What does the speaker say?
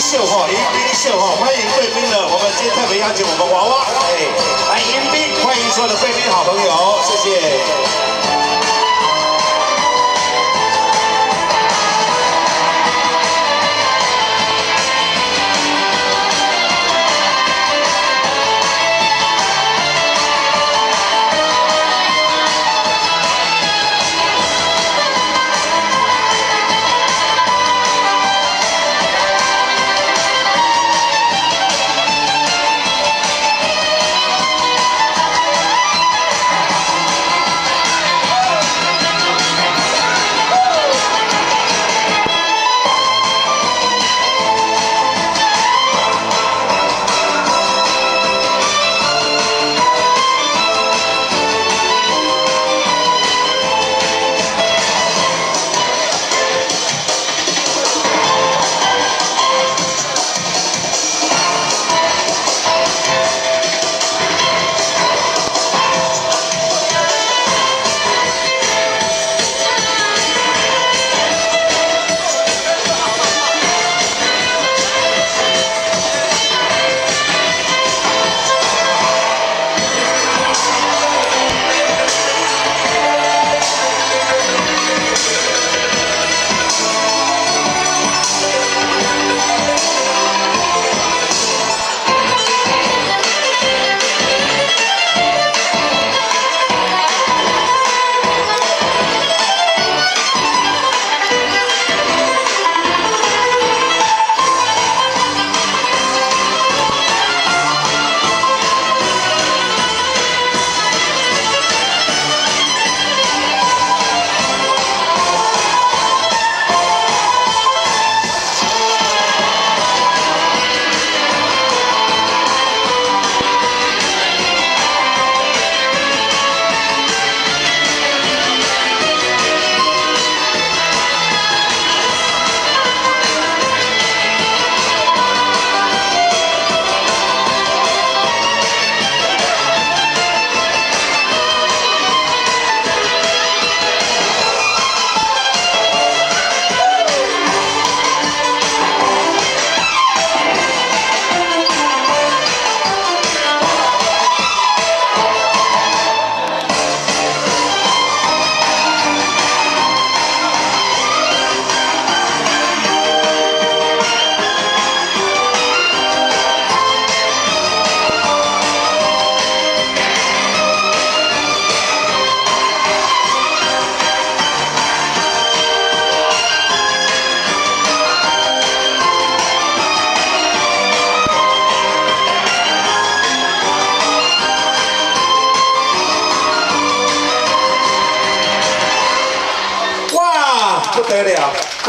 秀哈，迎宾秀哈，欢迎贵宾了。我们今天特别邀请我们娃娃，哎，来迎宾，欢迎所有的贵宾好朋友，谢谢。matéria.